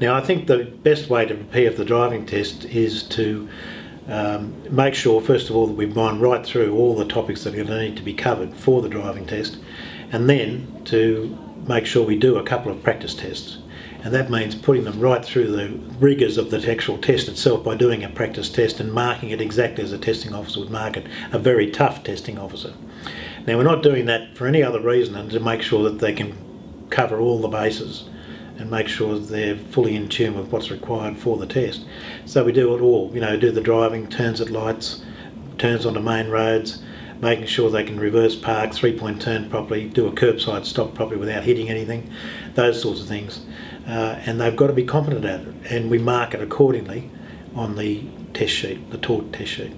Now, I think the best way to prepare for the driving test is to um, make sure, first of all, that we've gone right through all the topics that are going to need to be covered for the driving test, and then to make sure we do a couple of practice tests. And that means putting them right through the rigours of the actual test itself by doing a practice test and marking it exactly as a testing officer would mark it, a very tough testing officer. Now, we're not doing that for any other reason than to make sure that they can cover all the bases and make sure they're fully in tune with what's required for the test. So we do it all, you know, do the driving, turns at lights, turns onto main roads, making sure they can reverse park, three point turn properly, do a curbside stop properly without hitting anything, those sorts of things. Uh, and they've got to be competent at it, and we mark it accordingly on the test sheet, the taught test sheet.